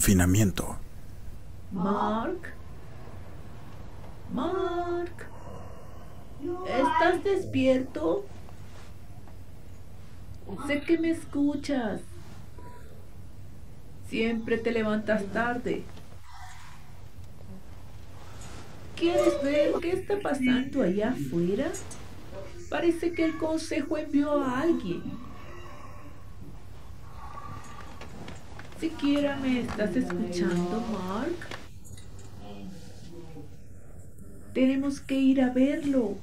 confinamiento. Mark. Mark. ¿Estás despierto? Sé que me escuchas. Siempre te levantas tarde. ¿Quieres ver qué está pasando allá afuera? Parece que el consejo envió a alguien. ¿Siquiera me estás escuchando, Mark? Tenemos que ir a verlo.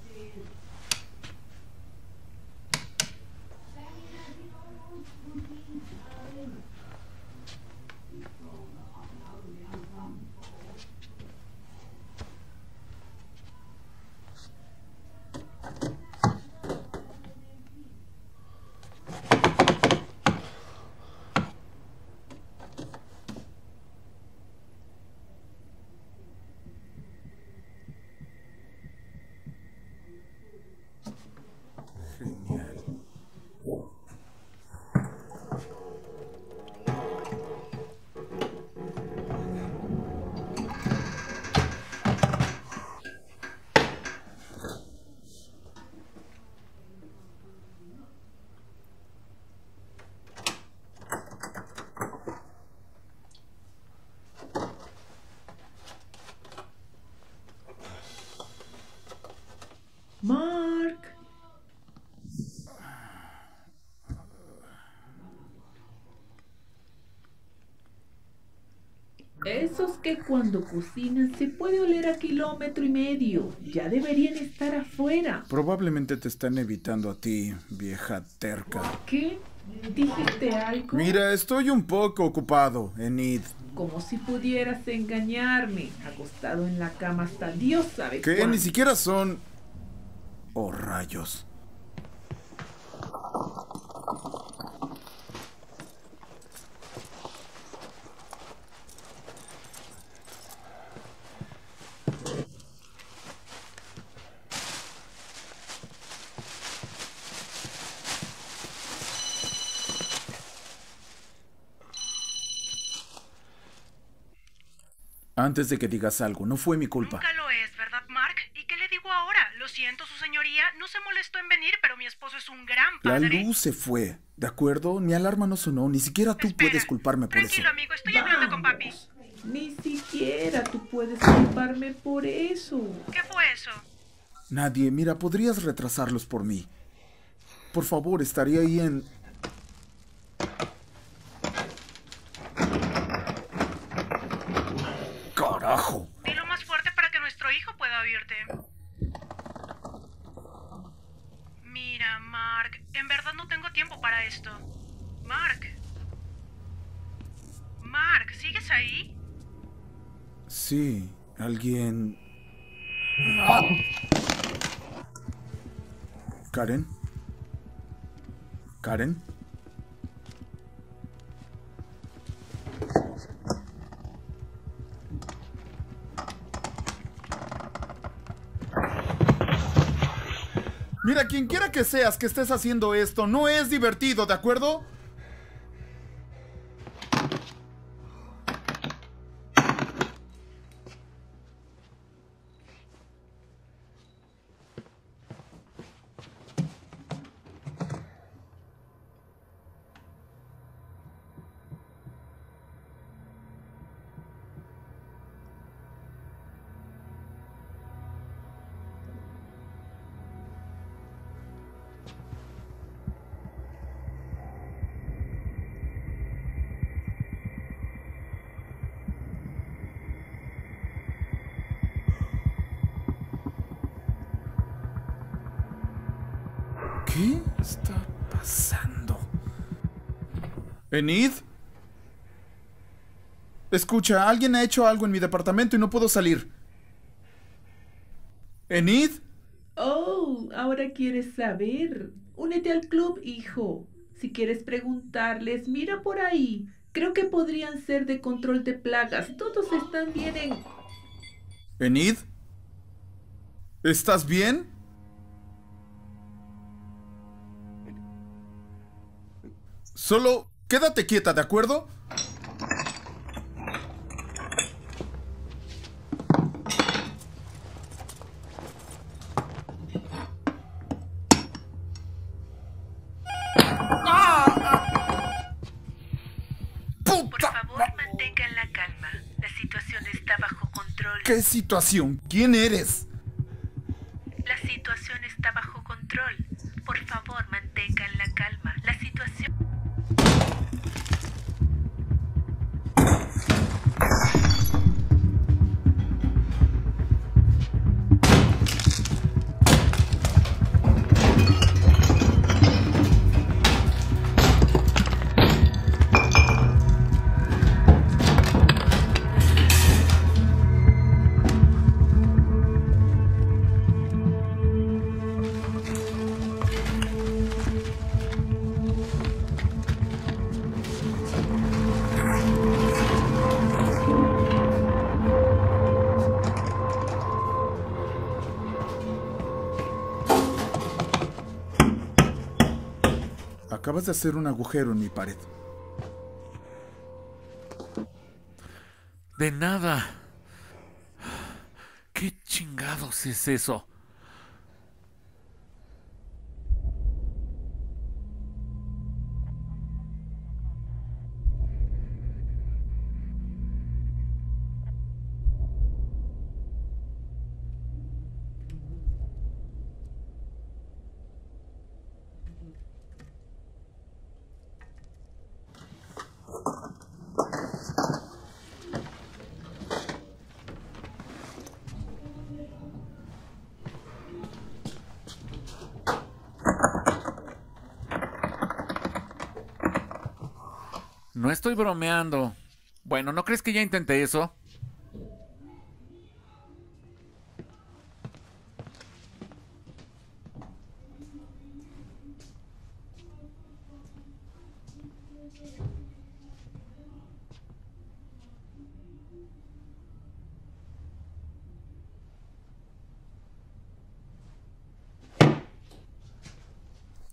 Mark. Esos que cuando cocinan se puede oler a kilómetro y medio. Ya deberían estar afuera. Probablemente te están evitando a ti, vieja terca. ¿Qué? ¿Dijiste algo? Mira, estoy un poco ocupado, Enid. Como si pudieras engañarme. Acostado en la cama hasta Dios sabe Que cuándo. ni siquiera son... Oh, rayos. Antes de que digas algo, no fue mi culpa. Nunca lo es, ¿verdad, Mark? ¿Y qué le digo ahora? Lo siento, su señoría. No se molestó en venir, pero mi esposo es un gran La padre. luz se fue, ¿de acuerdo? Mi alarma no sonó, ni siquiera tú Espera. puedes culparme por eso. Tranquilo, amigo. Estoy hablando con papi. Vamos. Ni siquiera tú puedes culparme por eso. ¿Qué fue eso? Nadie, mira, podrías retrasarlos por mí. Por favor, estaría ahí en... quien quiera que seas que estés haciendo esto, no es divertido, ¿de acuerdo? ¿Enid? Escucha, alguien ha hecho algo en mi departamento y no puedo salir. ¿Enid? Oh, ahora quieres saber. Únete al club, hijo. Si quieres preguntarles, mira por ahí. Creo que podrían ser de control de plagas. Todos están bien en... ¿Enid? ¿Estás bien? Solo Quédate quieta, ¿de acuerdo? Por favor, mantengan la calma. La situación está bajo control. ¿Qué situación? ¿Quién eres? De hacer un agujero en mi pared. De nada. ¿Qué chingados es eso? No estoy bromeando. Bueno, ¿no crees que ya intenté eso?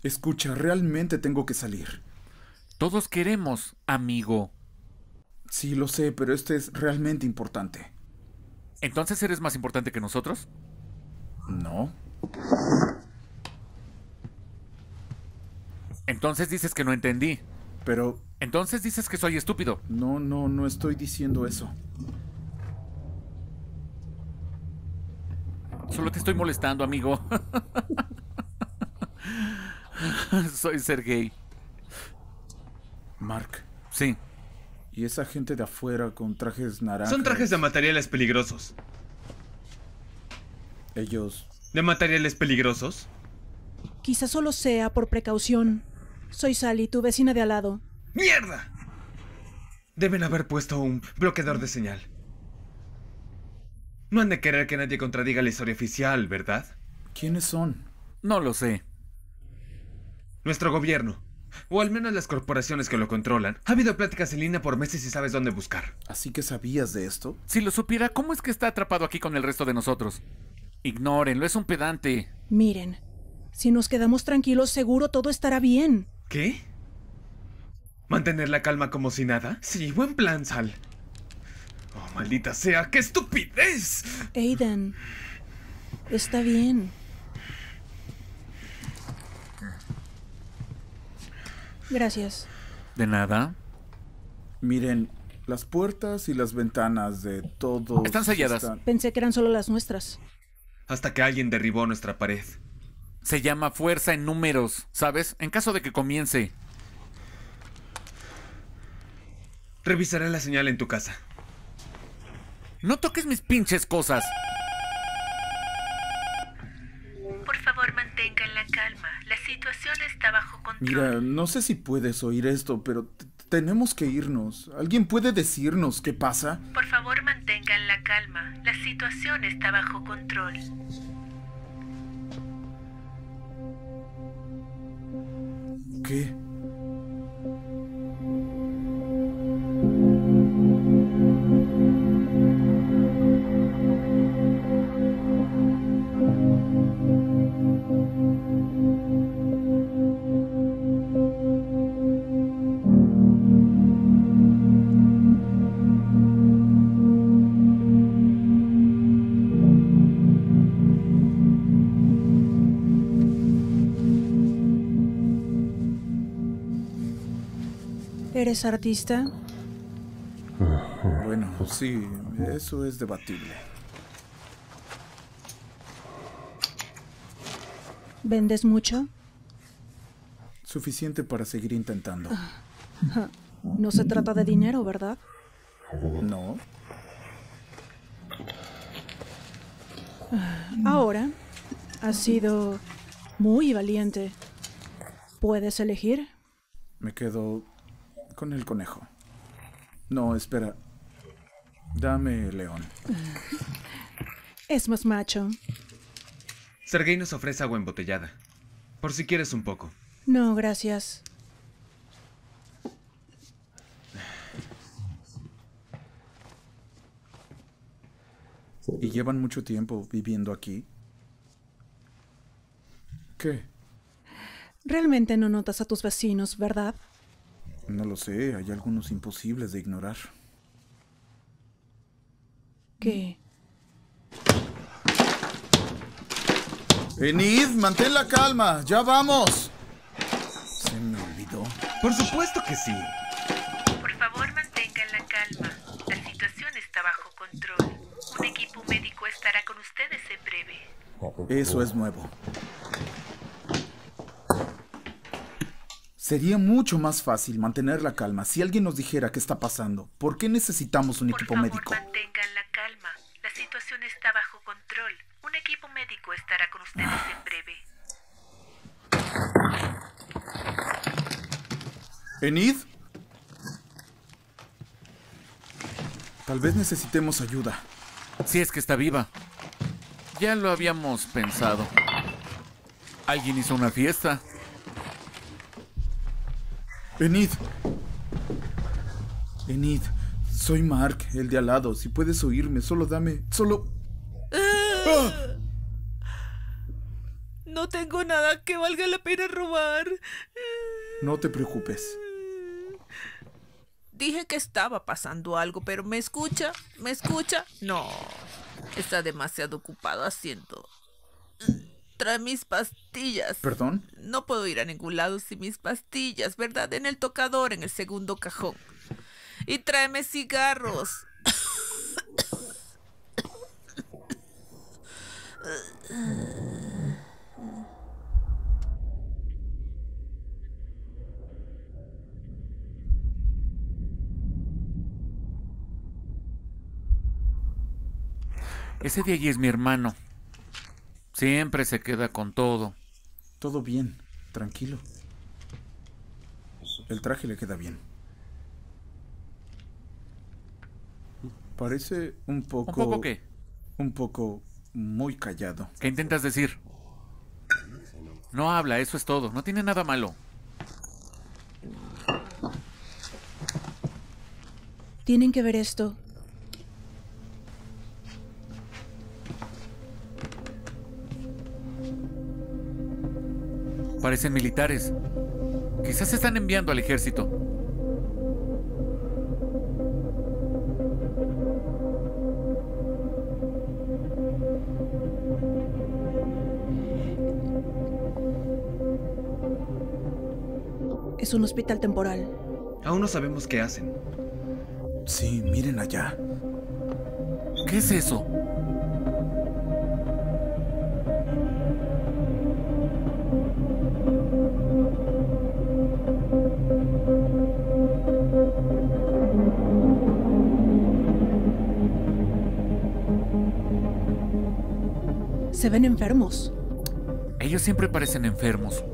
Escucha, realmente tengo que salir. Todos queremos, amigo. Sí, lo sé, pero este es realmente importante. ¿Entonces eres más importante que nosotros? No. Entonces dices que no entendí. Pero Entonces dices que soy estúpido. no, no, no estoy diciendo eso. Solo te estoy molestando, amigo. soy Sergey. Mark, Sí. y esa gente de afuera con trajes naranjas. Son trajes de materiales peligrosos. Ellos. ¿De materiales peligrosos? Quizás solo sea por precaución. Soy Sally, tu vecina de al lado. ¡Mierda! Deben haber puesto un bloqueador de señal. No han de querer que nadie contradiga la historia oficial, ¿verdad? ¿Quiénes son? No lo sé. Nuestro gobierno. O al menos las corporaciones que lo controlan. Ha habido pláticas en línea por meses y sabes dónde buscar. ¿Así que sabías de esto? Si lo supiera, ¿cómo es que está atrapado aquí con el resto de nosotros? Ignórenlo, es un pedante. Miren, si nos quedamos tranquilos, seguro todo estará bien. ¿Qué? ¿Mantener la calma como si nada? Sí, buen plan, Sal. Oh, maldita sea, qué estupidez. Aiden, está bien. Gracias. ¿De nada? Miren, las puertas y las ventanas de todos. Están selladas. Pensé que eran solo las nuestras. Hasta que alguien derribó nuestra pared. Se llama fuerza en números, ¿sabes? En caso de que comience. Revisaré la señal en tu casa. No toques mis pinches cosas. Por favor, mantengan la calma. La situación está bajo control. Mira, no sé si puedes oír esto, pero tenemos que irnos. ¿Alguien puede decirnos qué pasa? Por favor, mantengan la calma. La situación está bajo control. ¿Qué? es artista? Bueno, sí, eso es debatible. ¿Vendes mucho? Suficiente para seguir intentando. No se trata de dinero, ¿verdad? No. Ahora, has sido muy valiente. ¿Puedes elegir? Me quedo con el conejo. No, espera. Dame el león. Es más macho. Sergei nos ofrece agua embotellada. Por si quieres un poco. No, gracias. ¿Y llevan mucho tiempo viviendo aquí? ¿Qué? Realmente no notas a tus vecinos, ¿verdad? No lo sé, hay algunos imposibles de ignorar. ¿Qué? Enid, mantén la calma, ya vamos. Se me olvidó. Por supuesto que sí. Por favor, mantengan la calma. La situación está bajo control. Un equipo médico estará con ustedes en breve. Eso es nuevo. Sería mucho más fácil mantener la calma si alguien nos dijera qué está pasando. ¿Por qué necesitamos un Por equipo favor, médico? mantengan la calma. La situación está bajo control. Un equipo médico estará con ustedes en breve. ¿Enid? Tal vez necesitemos ayuda. Si es que está viva. Ya lo habíamos pensado. Alguien hizo una fiesta. Enid. Enid, soy Mark, el de al lado. Si puedes oírme, solo dame. Solo. ¡Ah! No tengo nada que valga la pena robar. No te preocupes. Dije que estaba pasando algo, pero ¿me escucha? ¿Me escucha? No. Está demasiado ocupado haciendo... Trae mis pastillas. ¿Perdón? No puedo ir a ningún lado sin mis pastillas, ¿verdad? En el tocador, en el segundo cajón. Y tráeme cigarros. Ese de allí es mi hermano. Siempre se queda con todo. Todo bien, tranquilo. El traje le queda bien. Parece un poco. ¿Un poco qué? Un poco muy callado. ¿Qué intentas decir? No habla, eso es todo. No tiene nada malo. Tienen que ver esto. Parecen militares. Quizás se están enviando al ejército. Es un hospital temporal. Aún no sabemos qué hacen. Sí, miren allá. ¿Qué es eso? Se ven enfermos. Ellos siempre parecen enfermos.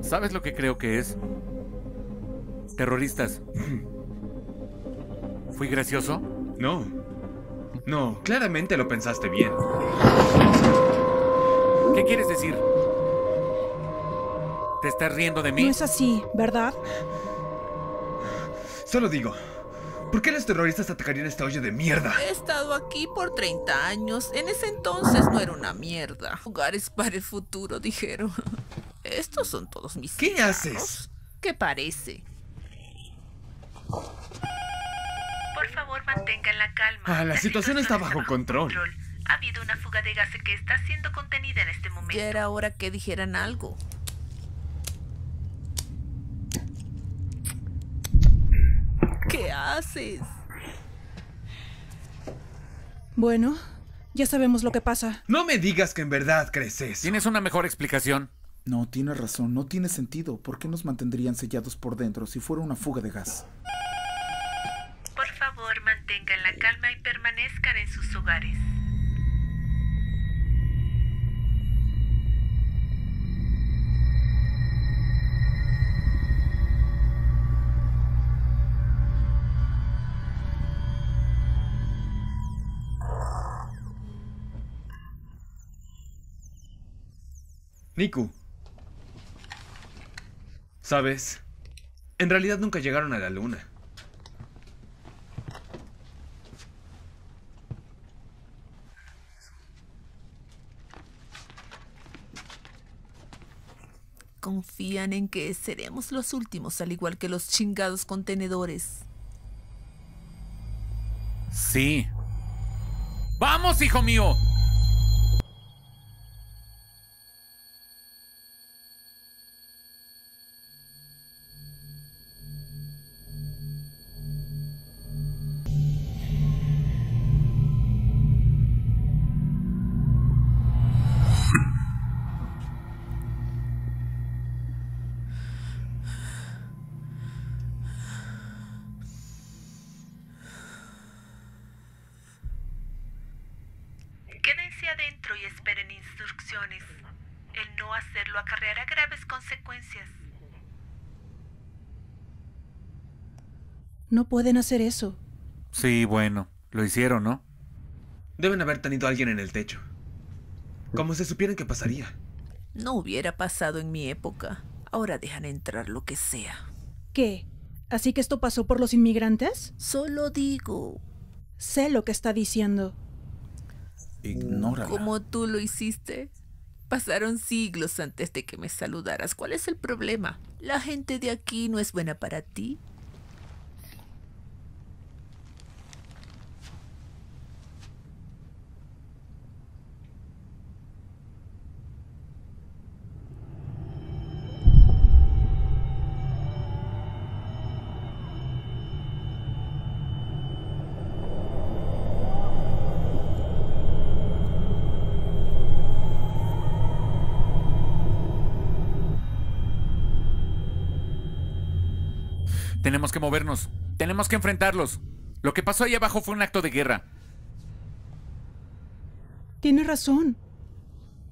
¿Sabes lo que creo que es? Terroristas. ¿Fui gracioso? No. No, claramente lo pensaste bien. ¿Qué quieres decir? ¿Te estás riendo de mí? No es así, ¿verdad? Solo digo, ¿por qué los terroristas atacarían esta olla de mierda? He estado aquí por 30 años. En ese entonces no era una mierda. Hogares para el futuro, dijeron. Estos son todos mis ¿Qué cigarros. haces? ¿Qué parece? Mantengan la calma. Ah, la situación está bajo control. Ha habido una fuga de gas que está siendo contenida en este momento. Ya era hora que dijeran algo. ¿Qué haces? Bueno, ya sabemos lo que pasa. No me digas que en verdad crees eso. ¿Tienes una mejor explicación? No, tiene razón, no tiene sentido. ¿Por qué nos mantendrían sellados por dentro si fuera una fuga de gas? Mantengan la calma y permanezcan en sus hogares. Niku. ¿Sabes? En realidad nunca llegaron a la luna. Confían en que seremos los últimos, al igual que los chingados contenedores. Sí. ¡Vamos, hijo mío! No pueden hacer eso. Sí, bueno. Lo hicieron, ¿no? Deben haber tenido a alguien en el techo. Como si supieran qué pasaría. No hubiera pasado en mi época. Ahora dejan entrar lo que sea. ¿Qué? ¿Así que esto pasó por los inmigrantes? Solo digo, Sé lo que está diciendo. Ignórala. como tú lo hiciste. Pasaron siglos antes de que me saludaras. ¿Cuál es el problema? ¿La gente de aquí no es buena para ti? Movernos. Tenemos que enfrentarlos. Lo que pasó ahí abajo fue un acto de guerra. Tienes razón.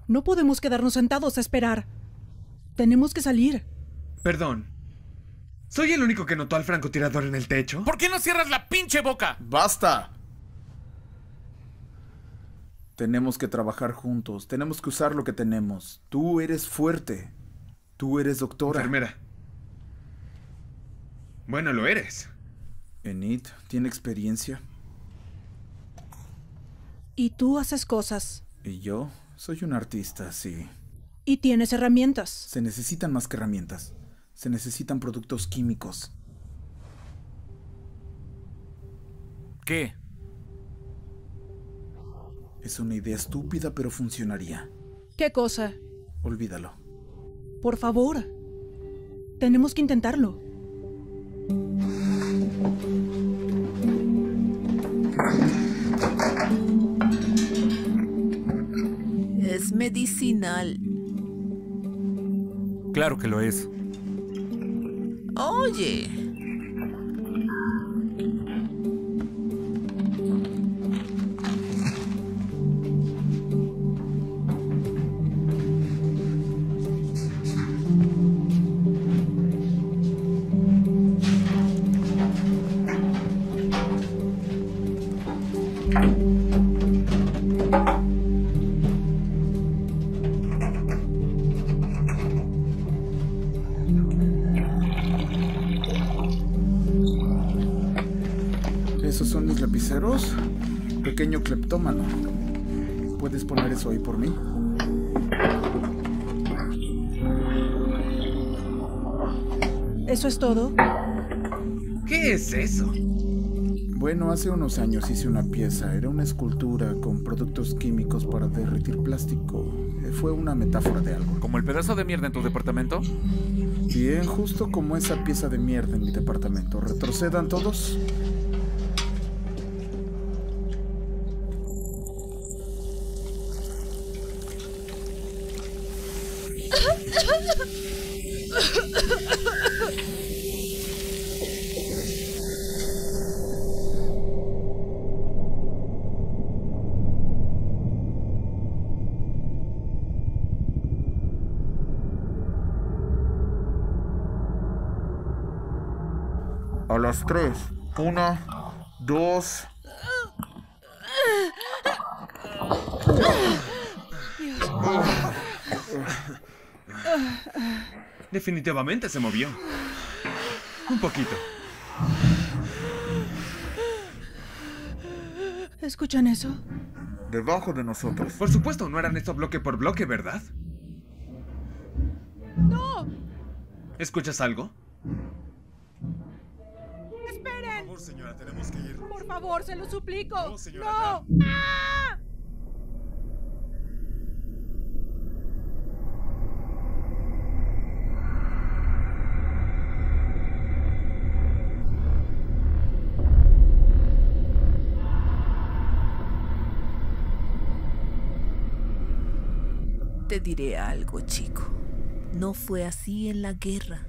No podemos quedarnos sentados a esperar. Tenemos que salir. Perdón. ¿Soy el único que notó al francotirador en el techo? ¿Por qué no cierras la pinche boca? ¡Basta! Tenemos que trabajar juntos. Tenemos que usar lo que tenemos. Tú eres fuerte. Tú eres doctora. Enfermera. Bueno, lo eres. Enid tiene experiencia. Y tú haces cosas. Y yo soy un artista, sí. Y tienes herramientas. Se necesitan más que herramientas. Se necesitan productos químicos. ¿Qué? Es una idea estúpida, pero funcionaría. ¿Qué cosa? Olvídalo. Por favor. Tenemos que intentarlo. Es medicinal. Claro que lo es. Oye, ¿Eso es todo? ¿Qué es eso? Bueno, hace unos años hice una pieza. Era una escultura con productos químicos para derretir plástico. Eh, Fue una metáfora de algo. ¿Como el pedazo de mierda en tu departamento? Bien, justo como esa pieza de mierda en mi departamento. Retrocedan todos. Definitivamente se movió. Un poquito. ¿Escuchan eso? Debajo de nosotros. Por supuesto, no harán esto bloque por bloque, ¿verdad? ¡No! ¿Escuchas algo? ¡Esperen! Por favor, señora, tenemos que ir. Por favor, se lo suplico. No, señora, ¡No! ¡Ah! Te diré algo, chico. No fue así en la guerra.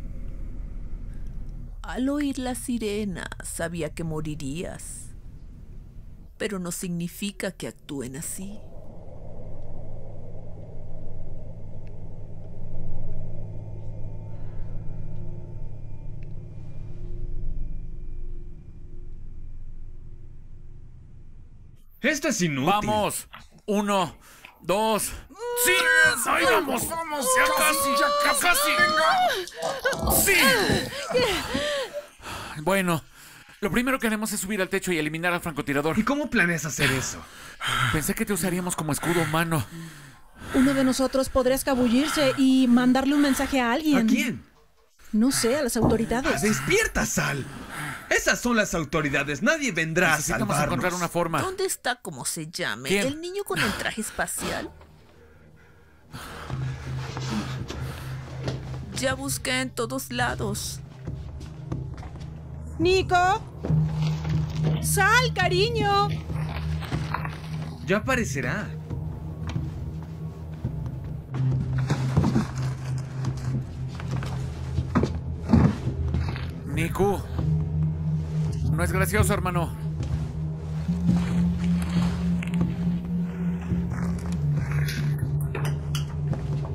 Al oír la sirena sabía que morirías. Pero no significa que actúen así. Esto es inútil. Vamos. Uno, dos. ¡Sí! ¡Ahí vamos! ¡Vamos! ¡Ya casi! ¡Ya casi! ¡Sí! Bueno, lo primero que haremos es subir al techo y eliminar al francotirador. ¿Y cómo planeas hacer eso? Pensé que te usaríamos como escudo humano. Uno de nosotros podría escabullirse y mandarle un mensaje a alguien. ¿A quién? No sé, a las autoridades. ¡Despierta, Sal! Esas son las autoridades. Nadie vendrá a Necesitamos salvarnos. encontrar una forma. ¿Dónde está, como se llame, ¿Quién? el niño con el traje espacial? Ya busqué en todos lados. Nico. Sal, cariño. Ya aparecerá. Niku. No es gracioso, hermano.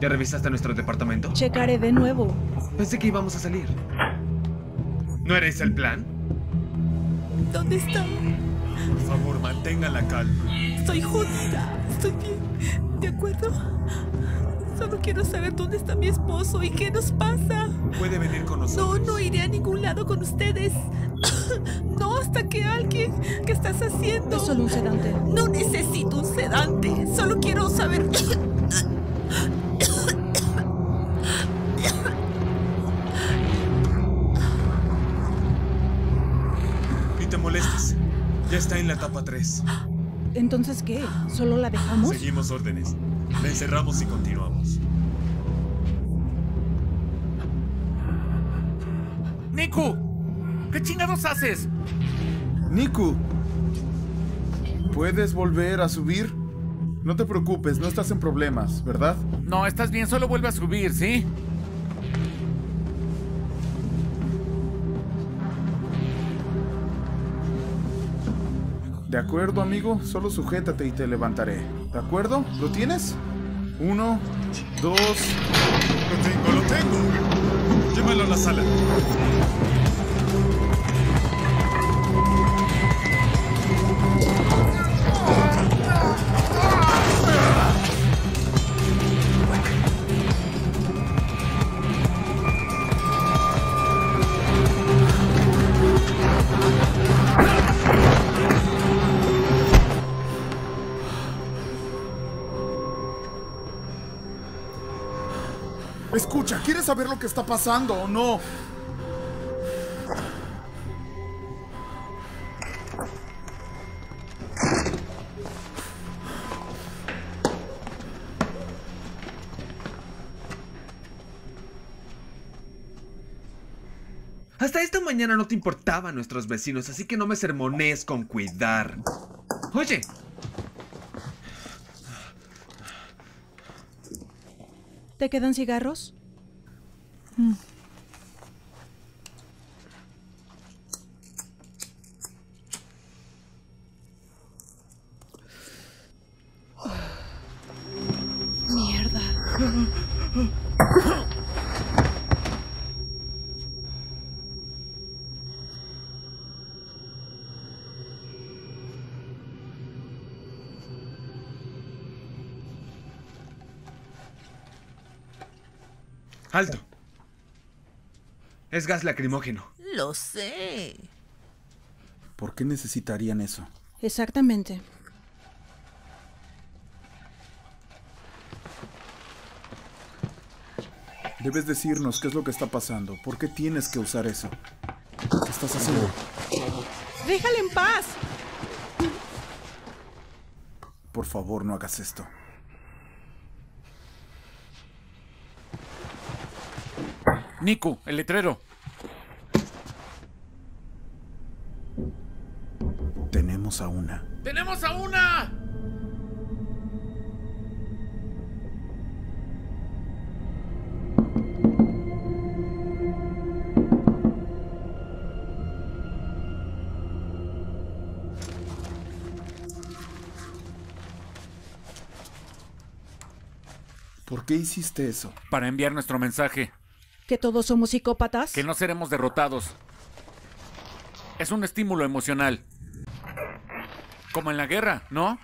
¿Ya revisaste nuestro departamento? Checaré de nuevo. Pensé que íbamos a salir. ¿No era ese el plan? ¿Dónde está? Por favor, mantenga la calma. Estoy jodida. Estoy bien. ¿De acuerdo? Solo quiero saber dónde está mi esposo y qué nos pasa. Puede venir con No, nosotros. no iré a ningún lado con ustedes. No hasta que alguien... ¿Qué estás haciendo? Es solo un sedante. No necesito un sedante. Solo quiero saber... Ni te molestes. Ya está en la etapa 3. Entonces, ¿qué? ¿Solo la dejamos? Seguimos órdenes. La encerramos y continuamos. ¡Niku! ¿Qué chingados haces? Niku. ¿Puedes volver a subir? No te preocupes, no estás en problemas, ¿verdad? No, estás bien, solo vuelve a subir, ¿sí? De acuerdo, amigo, solo sujétate y te levantaré. ¿De acuerdo? ¿Lo tienes? Uno, dos. Lo tengo, lo tengo. Llévalo a la sala. lo que está pasando o no. Hasta esta mañana no te importaban nuestros vecinos, así que no me sermonees con cuidar. Oye, ¿Te quedan cigarros? Mierda. alto. Es gas lacrimógeno. Lo sé. ¿Por qué necesitarían eso? Exactamente. Debes decirnos qué es lo que está pasando. ¿Por qué tienes que usar eso? ¿Qué estás haciendo? ¡Déjale en paz! Por favor, no hagas esto. Niku, el letrero. Tenemos a una. ¡Tenemos a una! ¿Por qué hiciste eso? Para enviar nuestro mensaje. ¿Que todos somos psicópatas? Que no seremos derrotados. Es un estímulo emocional. Como en la guerra, ¿no?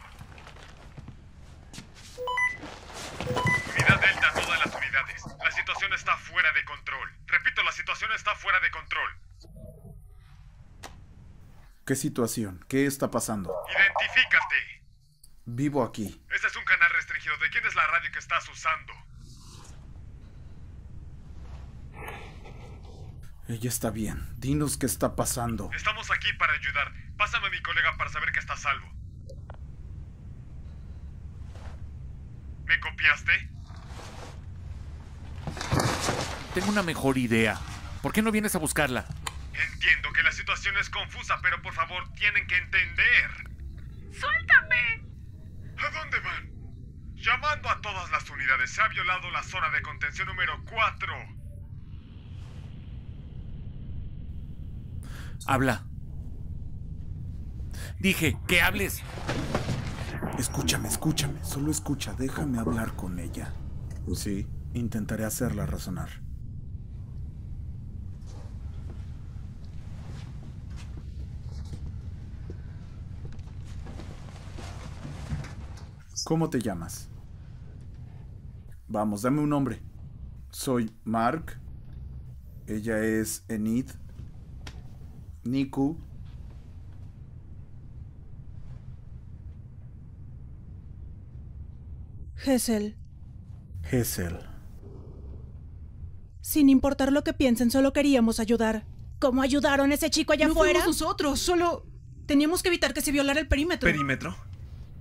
Unidad Delta, todas las unidades. La situación está fuera de control. Repito, la situación está fuera de control. ¿Qué situación? ¿Qué está pasando? Identifícate. Vivo aquí. Este es un canal restringido. ¿De quién es la radio que estás usando? Ella está bien. Dinos qué está pasando. Estamos aquí para ayudar. Pásame a mi colega para saber que está a salvo. ¿Me copiaste? Tengo una mejor idea. ¿Por qué no vienes a buscarla? Entiendo que la situación es confusa, pero por favor tienen que entender. ¡Suéltame! ¿A dónde van? Llamando a todas las unidades. Se ha violado la zona de contención número 4. Habla. Dije, que hables. Escúchame, escúchame. Solo escucha. Déjame hablar con ella. Sí, intentaré hacerla razonar. ¿Cómo te llamas? Vamos, dame un nombre. Soy Mark. Ella es Enid. Niku. Hessel, Hessel. sin importar lo que piensen, solo queríamos ayudar. ¿Cómo ayudaron a ese chico allá no afuera? fuimos nosotros, solo teníamos que evitar que se violara el perímetro. ¿Perímetro?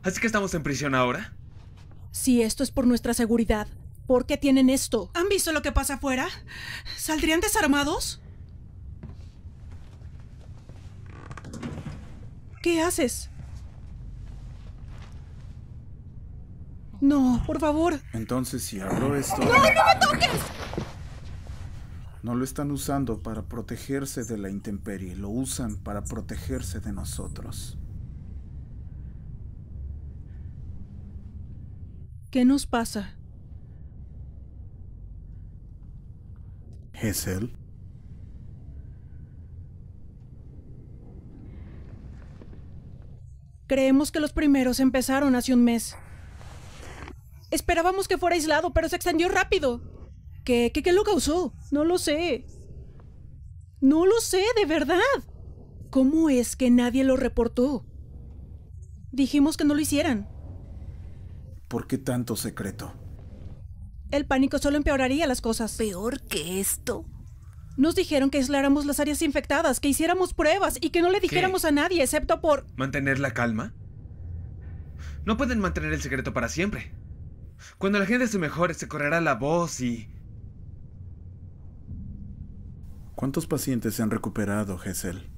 ¿Así que estamos en prisión ahora? Si esto es por nuestra seguridad, ¿por qué tienen esto? ¿Han visto lo que pasa afuera? ¿Saldrían desarmados? ¿Qué haces? No, por favor. Entonces, si abro esto... ¡No, no me toques! No lo están usando para protegerse de la intemperie, lo usan para protegerse de nosotros. ¿Qué nos pasa? Hessel. Creemos que los primeros empezaron hace un mes. Esperábamos que fuera aislado, pero se extendió rápido. ¿Qué, qué, qué lo causó? No lo sé. No lo sé, de verdad. ¿Cómo es que nadie lo reportó? Dijimos que no lo hicieran. ¿Por qué tanto secreto? El pánico solo empeoraría las cosas. ¿Peor que esto? Nos dijeron que aisláramos las áreas infectadas, que hiciéramos pruebas y que no le dijéramos a nadie, excepto por... ¿Mantener la calma? No pueden mantener el secreto para siempre. Cuando la gente se mejore, se correrá la voz y... ¿Cuántos pacientes se han recuperado, Gesell?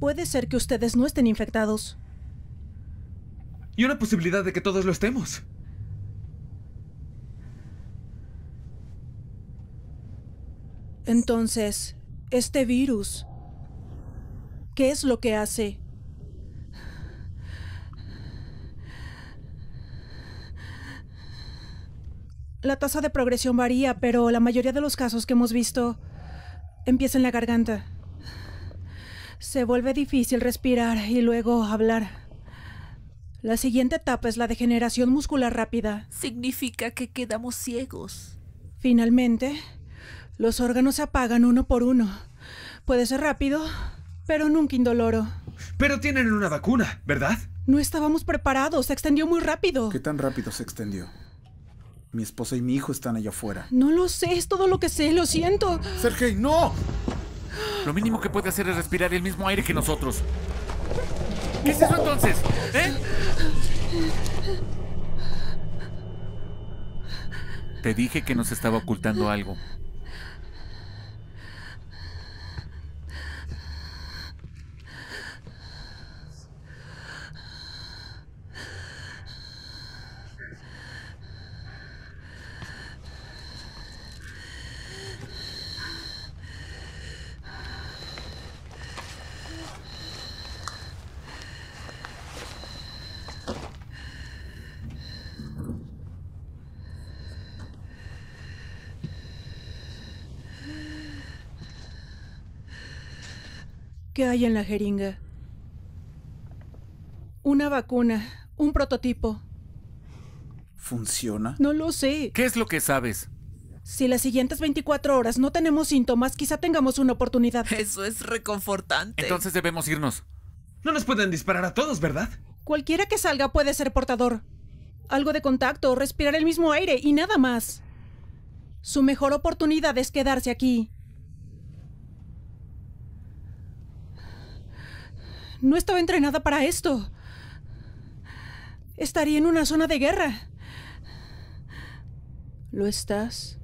Puede ser que ustedes no estén infectados. Y una posibilidad de que todos lo estemos. Entonces, este virus, ¿qué es lo que hace? La tasa de progresión varía, pero la mayoría de los casos que hemos visto empieza en la garganta. Se vuelve difícil respirar y luego hablar. La siguiente etapa es la degeneración muscular rápida. Significa que quedamos ciegos. Finalmente, los órganos se apagan uno por uno. Puede ser rápido, pero nunca indoloro. Pero tienen una vacuna, ¿verdad? No estábamos preparados, se extendió muy rápido. ¿Qué tan rápido se extendió? Mi esposa y mi hijo están allá afuera. No lo sé, es todo lo que sé, lo siento. Sergei, no. Lo mínimo que puede hacer es respirar el mismo aire que nosotros. ¿Qué es eso entonces? ¿Eh? Te dije que nos estaba ocultando algo. ¿Qué hay en la jeringa? Una vacuna, un prototipo. ¿Funciona? No lo sé. ¿Qué es lo que sabes? Si las siguientes 24 horas no tenemos síntomas, quizá tengamos una oportunidad. Eso es reconfortante. Entonces debemos irnos. No nos pueden disparar a todos, ¿verdad? Cualquiera que salga puede ser portador. Algo de contacto, respirar el mismo aire y nada más. Su mejor oportunidad es quedarse aquí. No estaba entrenada para esto. Estaría en una zona de guerra. ¿Lo estás?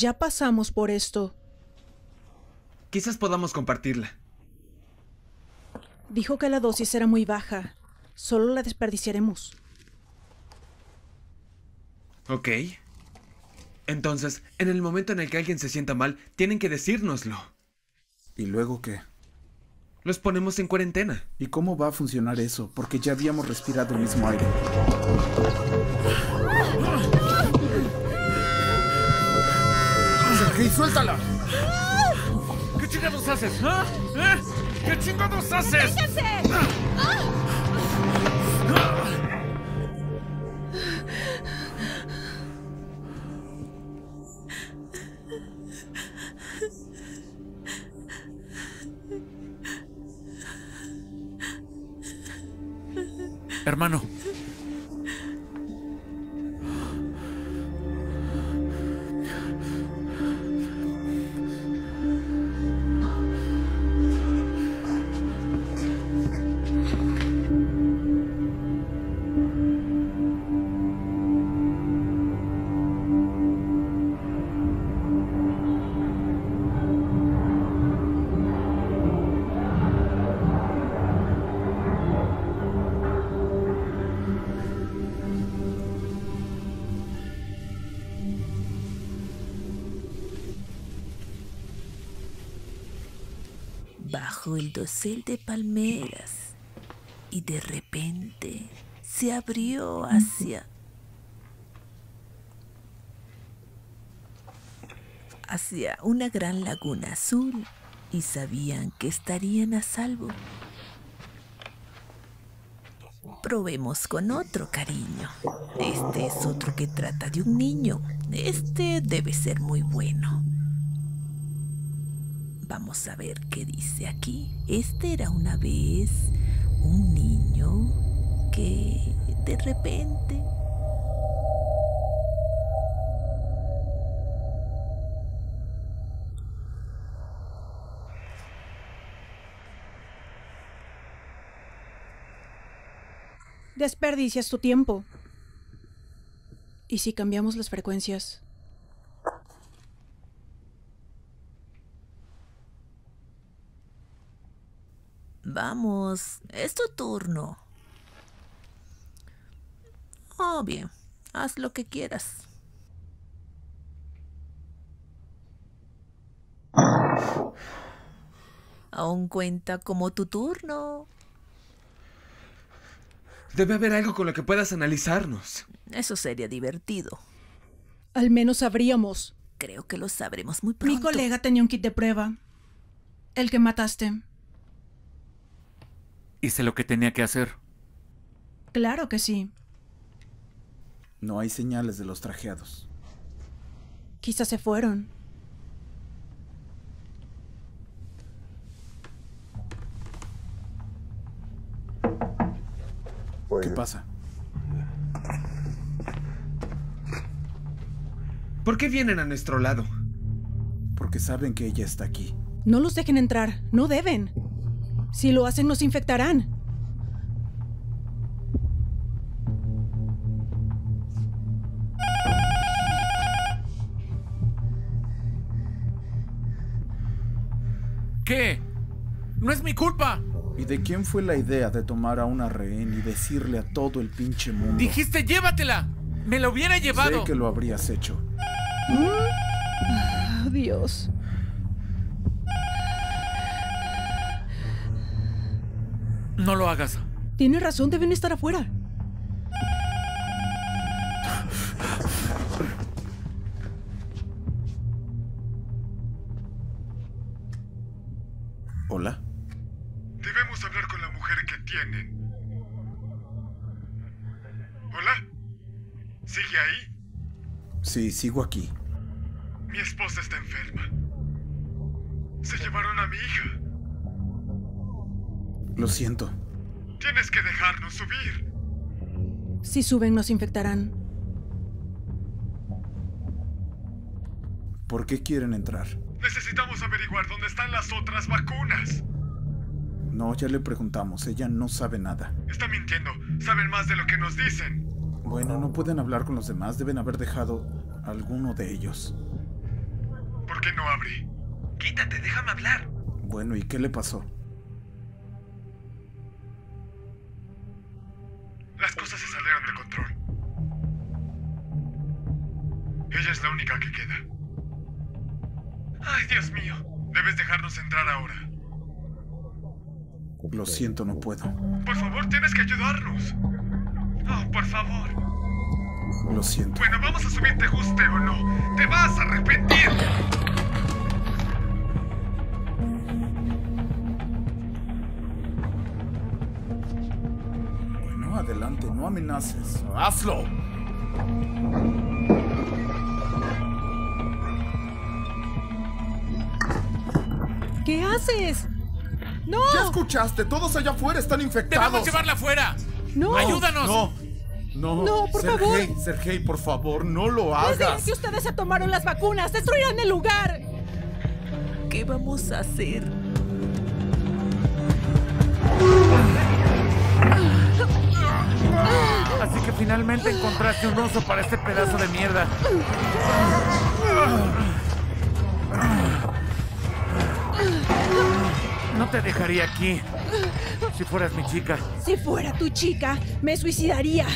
Ya pasamos por esto. Quizás podamos compartirla. Dijo que la dosis era muy baja. Solo la desperdiciaremos. Ok. Entonces, en el momento en el que alguien se sienta mal, tienen que decírnoslo. ¿Y luego qué? Los ponemos en cuarentena. ¿Y cómo va a funcionar eso? Porque ya habíamos respirado el mismo aire. Sergei, suéltala. ¿Qué chingados haces? ¿Ah? ¿Eh? ¿Qué chingados haces? Hermano. dosel de palmeras y de repente se abrió hacia hacia una gran laguna azul y sabían que estarían a salvo. Probemos con otro cariño. Este es otro que trata de un niño. Este debe ser muy bueno. Vamos a ver qué dice aquí. Este era una vez un niño que de repente Desperdicias tu tiempo. ¿Y si cambiamos las frecuencias? Vamos, es tu turno. Oh, bien, haz lo que quieras. Aún cuenta como tu turno. Debe haber algo con lo que puedas analizarnos. Eso sería divertido. Al menos sabríamos. Creo que lo sabremos muy pronto. Mi colega tenía un kit de prueba. El que mataste. Hice lo que tenía que hacer. Claro que sí. No hay señales de los trajeados. Quizás se fueron. ¿Qué pasa? ¿Por qué vienen a nuestro lado? Porque saben que ella está aquí. No los dejen entrar. No deben. Si lo hacen, nos infectarán. ¿Qué? No es mi culpa. ¿Y de quién fue la idea de tomar a una rehén y decirle a todo el pinche mundo? Dijiste llévatela. Me la hubiera llevado. Sé que lo habrías hecho. Ah, Dios. No lo hagas. Tiene razón, deben estar afuera. ¿Hola? Debemos hablar con la mujer que tienen. ¿Hola? ¿Sigue ahí? Sí, sigo aquí. Lo siento. Tienes que dejarnos subir. Si suben, nos infectarán. ¿Por qué quieren entrar? Necesitamos averiguar dónde están las otras vacunas. No, ya le preguntamos. Ella no sabe nada. Está mintiendo. Saben más de lo que nos dicen. Bueno, no pueden hablar con los demás. Deben haber dejado alguno de ellos. ¿Por qué no abre? Quítate, déjame hablar. Bueno, ¿y qué le pasó? Es la única que queda. Ay, Dios mío. Debes dejarnos entrar ahora. Lo siento, no puedo. Por favor, tienes que ayudarnos. Oh, por favor. Lo siento. Bueno, vamos a subir, te guste o no. Te vas a arrepentir. Bueno, adelante, no amenaces. ¡Hazlo! ¿Qué haces? ¡No! ¿Ya escuchaste? Todos allá afuera están infectados. ¡Debemos llevarla afuera! ¡No! ¡Ayúdanos! No. No, No, por Sergei, favor. Sergei, por favor, no lo Les dije hagas. que ustedes se tomaron las vacunas. ¡Destruirán el lugar! ¿Qué vamos a hacer? Así que finalmente encontraste un uso para este pedazo de mierda. No te dejaría aquí. Si fueras mi chica. Si fuera tu chica, me suicidaría.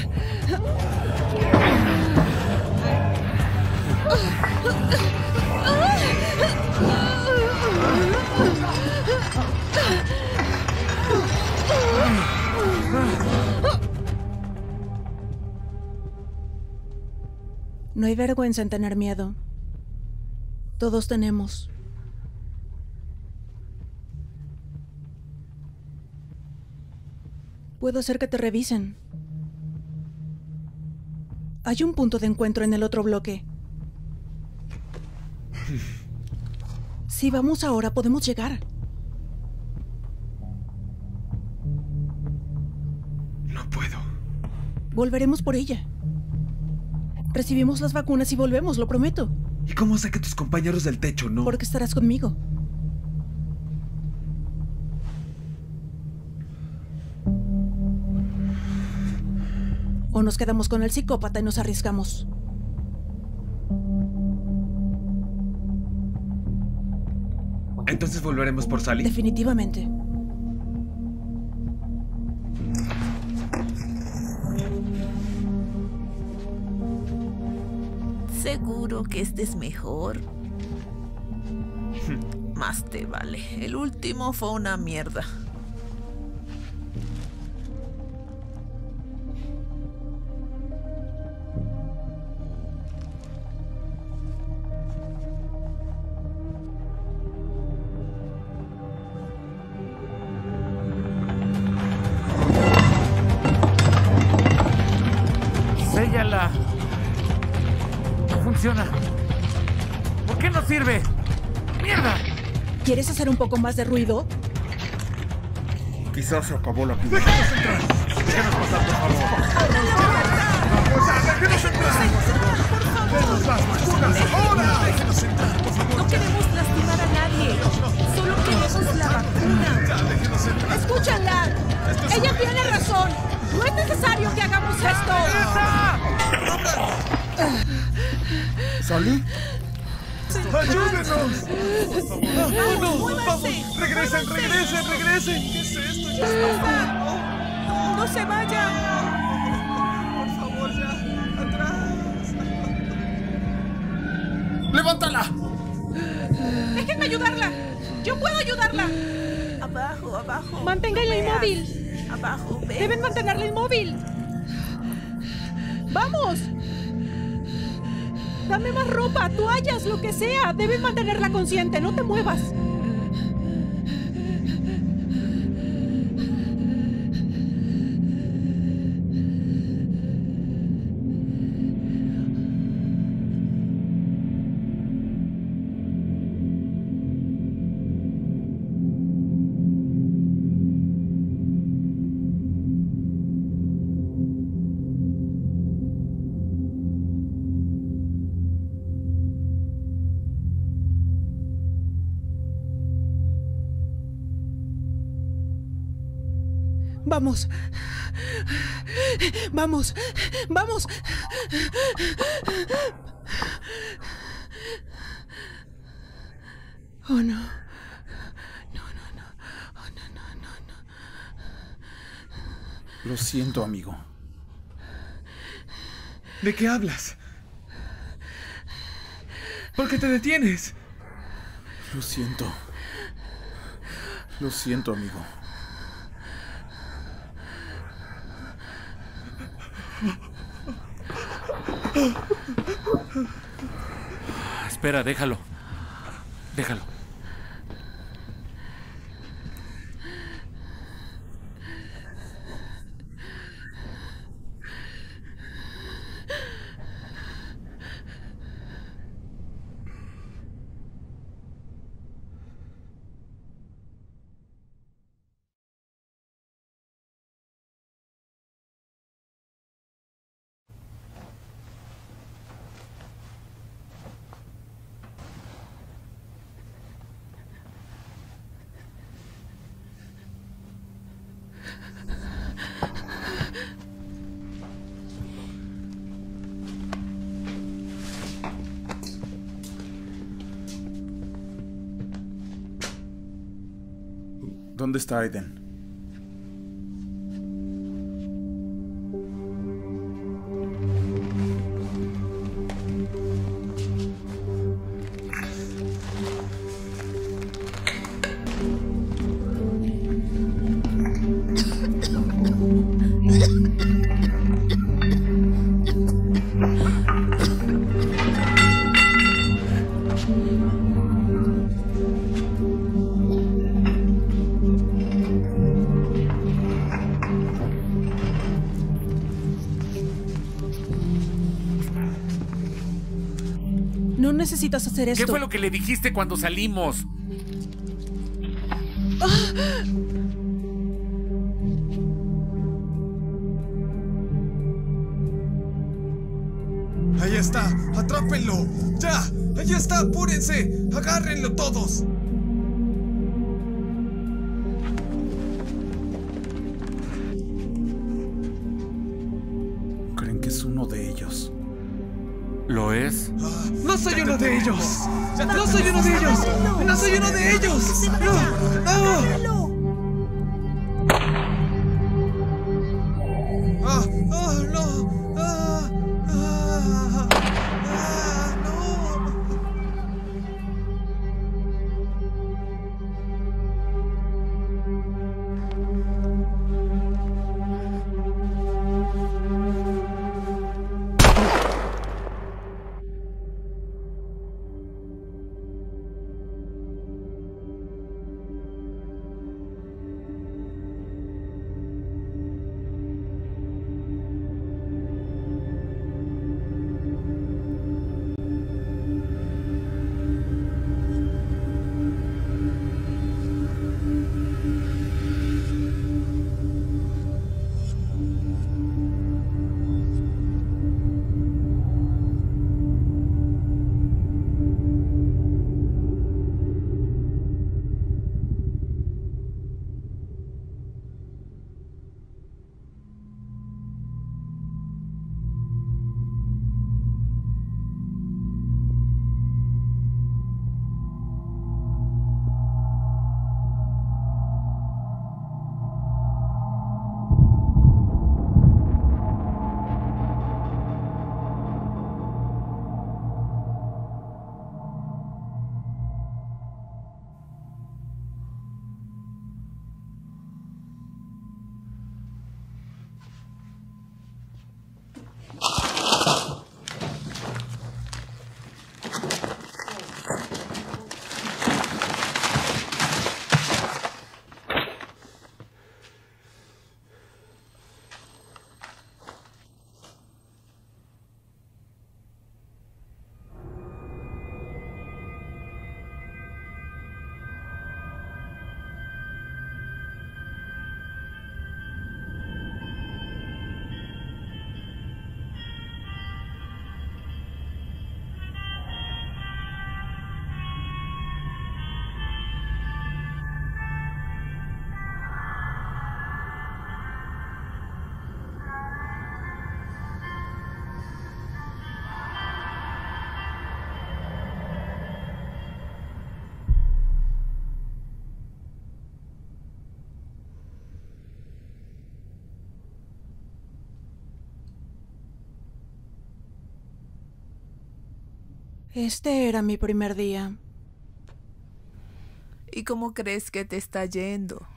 No hay vergüenza en tener miedo. Todos tenemos. Puedo hacer que te revisen. Hay un punto de encuentro en el otro bloque. Si vamos ahora, podemos llegar. No puedo. Volveremos por ella. Recibimos las vacunas y volvemos, lo prometo. ¿Y cómo sé que tus compañeros del techo no? Porque estarás conmigo. O nos quedamos con el psicópata y nos arriesgamos. Entonces volveremos por Sally. Definitivamente. Seguro que este es mejor. Más te vale. El último fue una mierda. Más de ruido? Quizás se acabó la pila. Déjenos pasar, por favor. ¡Déjenos entrar! ¡Denos las vacunas ahora! ¡Déjenos entrar, por favor! No queremos lastimar a nadie. Solo queremos la vacuna. ¡Escúchala! Ella tiene razón. No es necesario que hagamos esto. ¿Sally? ¡Ayúdenos! ¡No, no! ¡Vamos! ¡Regresen, regresen, regresen! ¿Qué es esto? Ya está. No se vaya. Por favor, ya. Atrás. ¡Levántala! Déjenme ayudarla. Yo puedo ayudarla. Abajo, abajo. Manténganla inmóvil. Abajo, ve. Deben mantenerla inmóvil. ¡Vamos! Dame más ropa, toallas, lo que sea. Deben mantenerla consciente, no te muevas. Vamos. Vamos. Vamos. Oh, no. No, no, no. Oh, no, no, no, no. Lo siento, amigo. ¿De qué hablas? ¿Por qué te detienes? Lo siento. Lo siento, amigo. Espera, déjalo. Déjalo. ¿Dónde está Aiden? Hacer esto. ¿Qué fue lo que le dijiste cuando salimos? Ahí está, atrápenlo. Ya, ahí está, apúrense. Agárrenlo todos. No soy uno de ellos. Este era mi primer día. ¿Y cómo crees que te está yendo?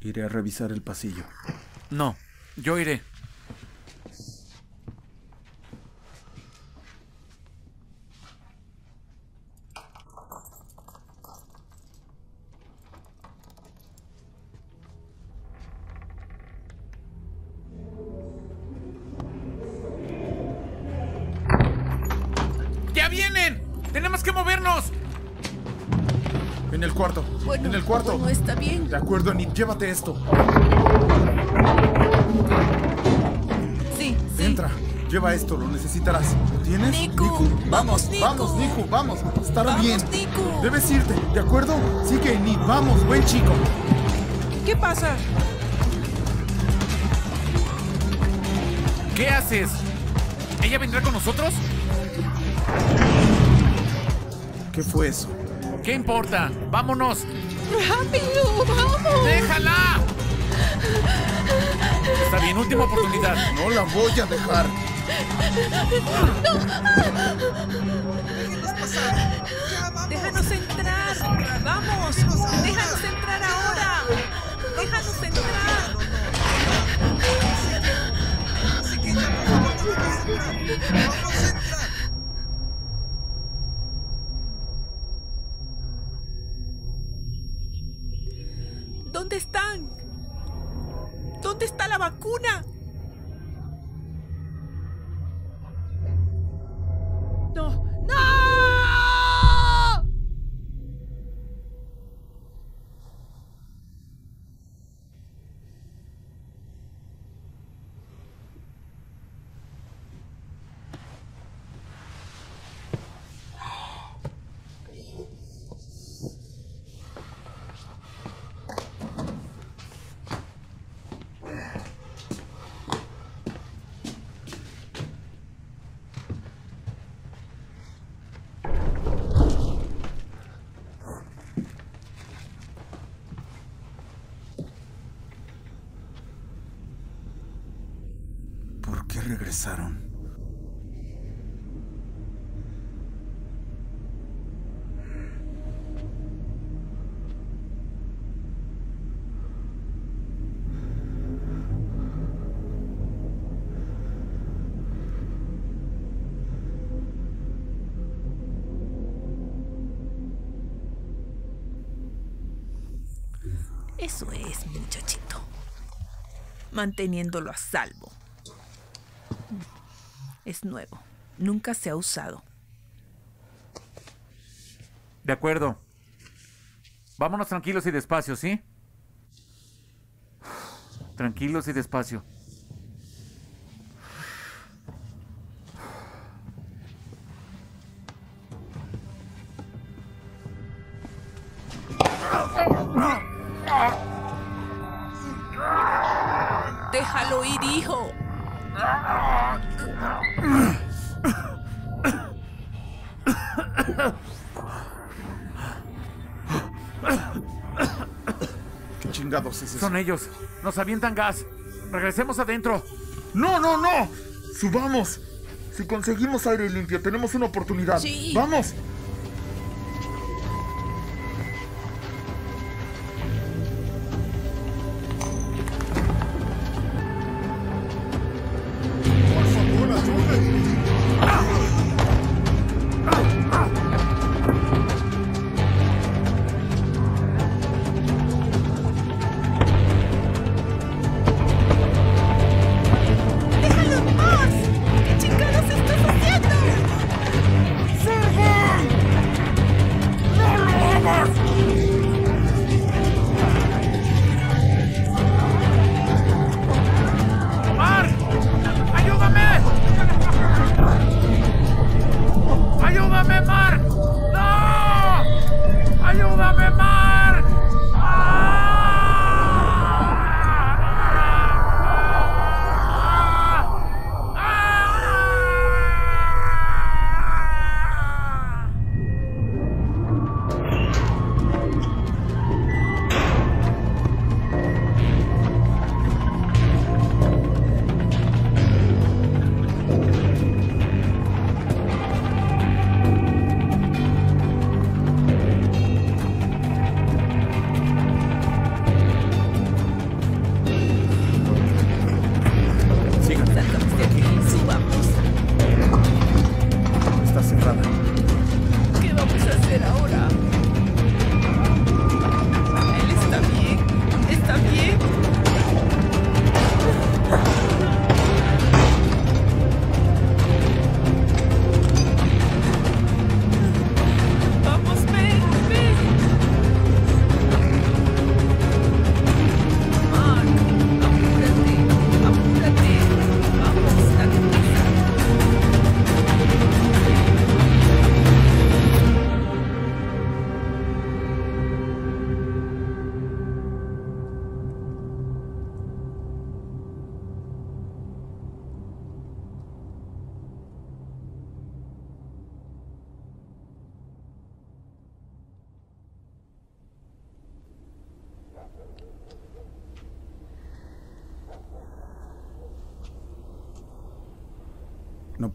Iré a revisar el pasillo. No, yo iré. Llévate esto. Sí, sí. Entra. Lleva esto, lo necesitarás. ¿Lo tienes? Niku, vamos, Niku. Vamos, Niku, vamos. Estará Vamos, bien. Niku. Debes irte, ¿de acuerdo? Sigue, Nip, vamos, buen chico. ¿Qué pasa? ¿Qué haces? ¿Ella vendrá con nosotros? ¿Qué fue eso? ¿Qué importa? ¡Vámonos! ¡Rápido! ¡Vamos! ¡Déjala! Está bien, última oportunidad. No la voy a dejar. Déjanos entrar. Vamos. Déjanos entrar ahora. Déjanos entrar. ¿Dónde están? ¿Dónde Manteniéndolo a salvo. Es nuevo. Nunca se ha usado. De acuerdo. Vámonos tranquilos y despacio, ¿sí? Tranquilos y despacio. Hijo. ¿Qué chingados es eso? Son ellos. Nos avientan gas. Regresemos adentro. ¡No, no, no! ¡Subamos! Si conseguimos aire limpio, tenemos una oportunidad. Sí. ¡Vamos!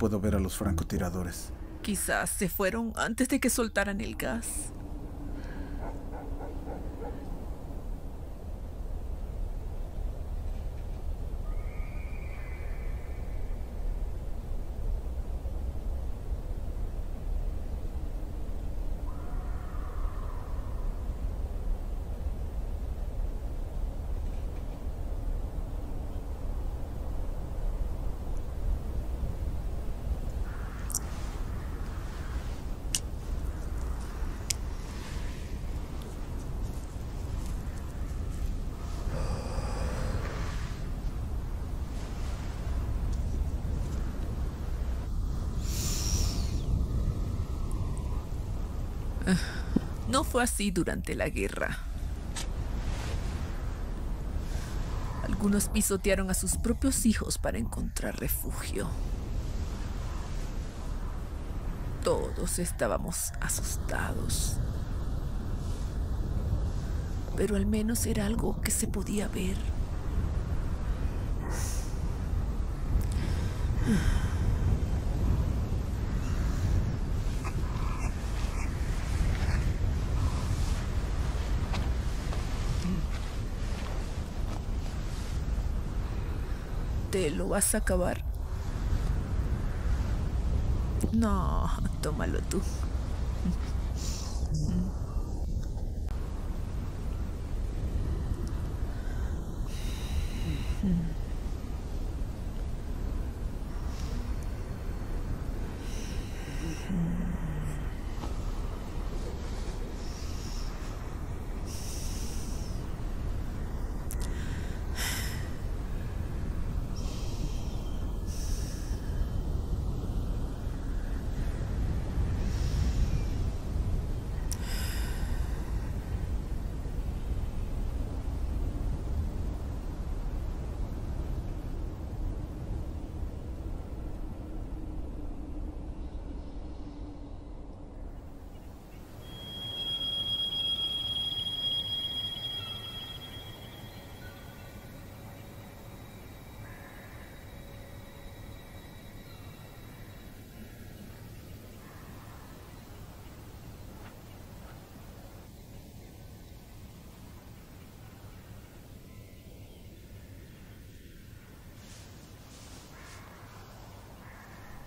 Puedo ver a los francotiradores. Quizás se fueron antes de que soltaran el gas. No fue así durante la guerra. Algunos pisotearon a sus propios hijos para encontrar refugio. Todos estábamos asustados. Pero al menos era algo que se podía ver. ¿Te lo vas a acabar? No, tómalo tú.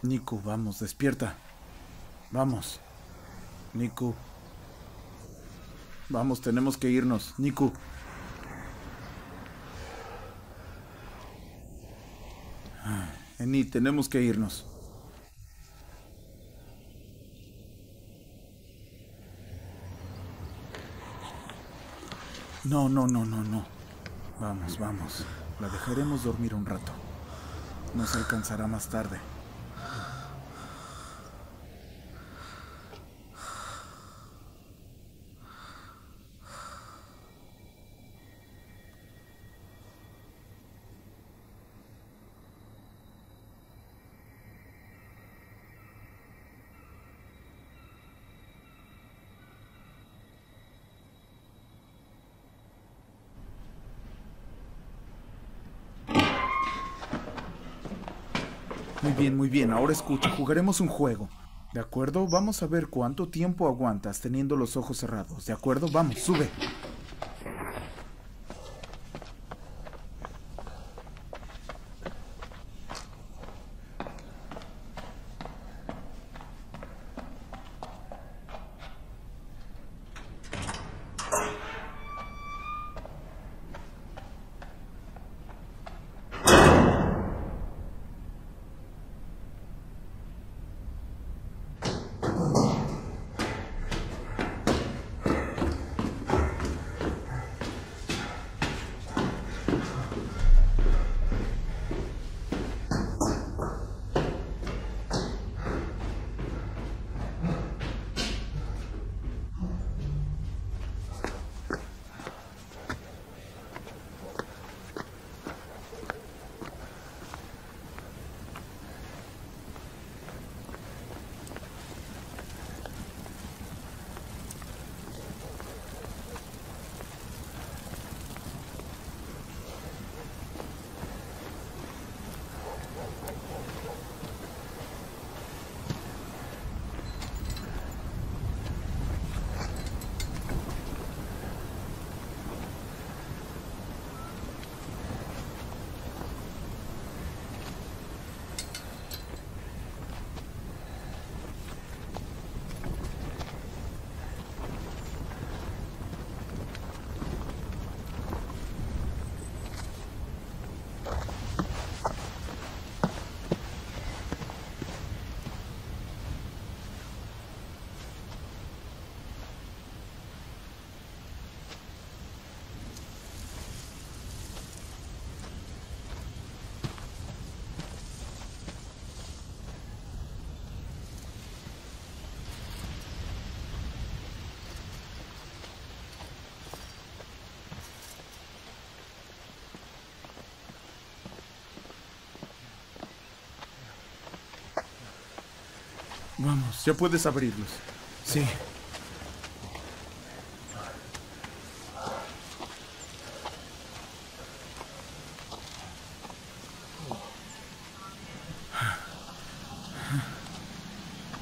Niku, vamos, despierta. Vamos. Niku. Vamos, tenemos que irnos. Niku. Ah, Eni, tenemos que irnos. No, no, no, no, no. Vamos, vamos. La dejaremos dormir un rato. Nos alcanzará más tarde. Bien, muy bien. Ahora escucha, jugaremos un juego. ¿De acuerdo? Vamos a ver cuánto tiempo aguantas teniendo los ojos cerrados. ¿De acuerdo? Vamos, sube. Vamos, ya puedes abrirlos. Sí.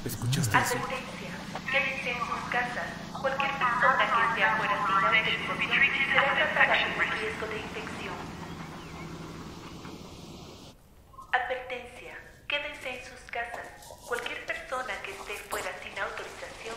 ¿Escuchaste eso? Advertencia. Quédense en sus casas. Cualquier persona que esté afuera sin autorización será tratada por riesgo de infección. Advertencia. Quédense en sus casas. Cualquier persona que esté fuera sin autorización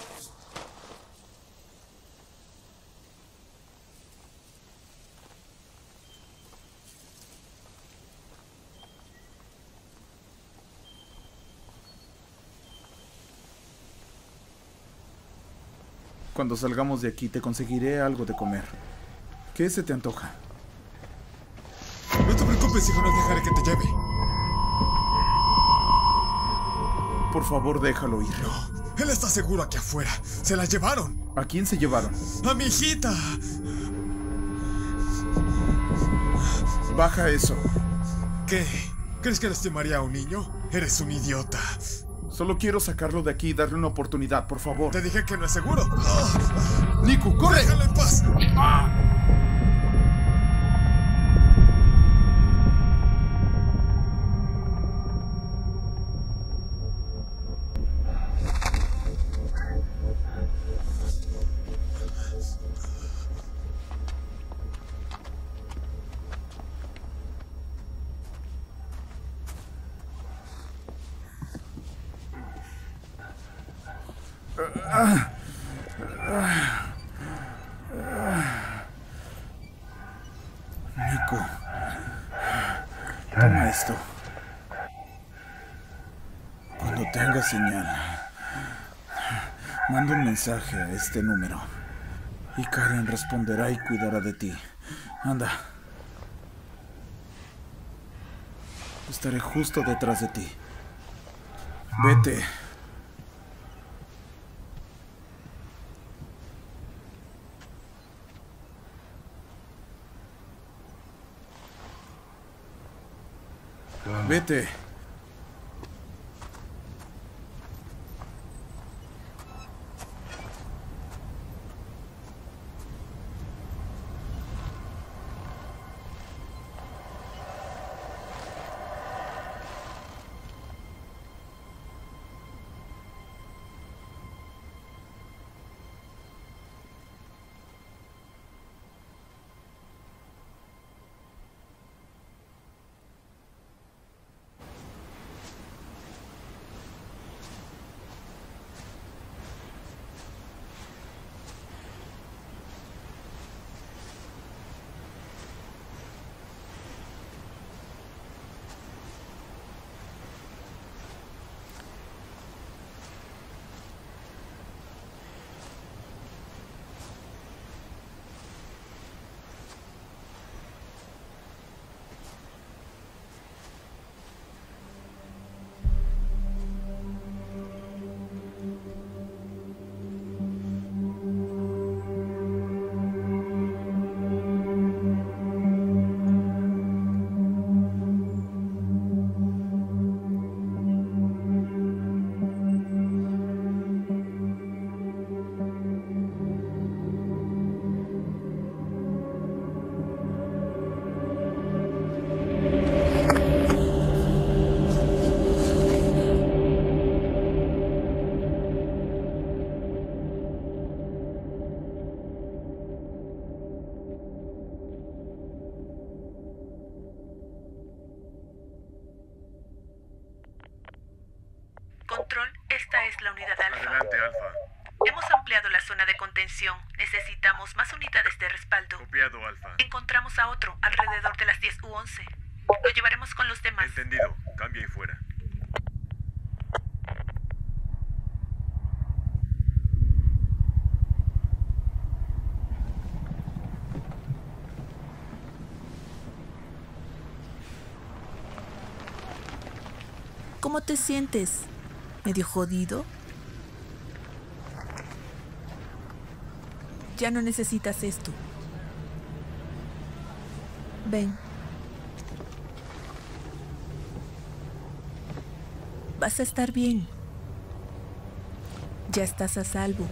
Cuando salgamos de aquí te conseguiré algo de comer. ¿Qué se te antoja? No te preocupes, hijo, no dejaré que te lleve. Por favor, déjalo ir. Él está seguro aquí afuera. Se la llevaron. ¿A quién se llevaron? A mi hijita. Baja eso. ¿Qué? ¿Crees que lastimaría a un niño? Eres un idiota. Solo quiero sacarlo de aquí y darle una oportunidad, por favor. Te dije que no es seguro. Nico, corre. Déjalo en paz. Nico. Señal, manda un mensaje a este número. Y Karen responderá y cuidará de ti. Anda. Estaré justo detrás de ti. Vete. Vete. Ya no necesitas esto. Ven. Vas a estar bien. Ya estás a salvo.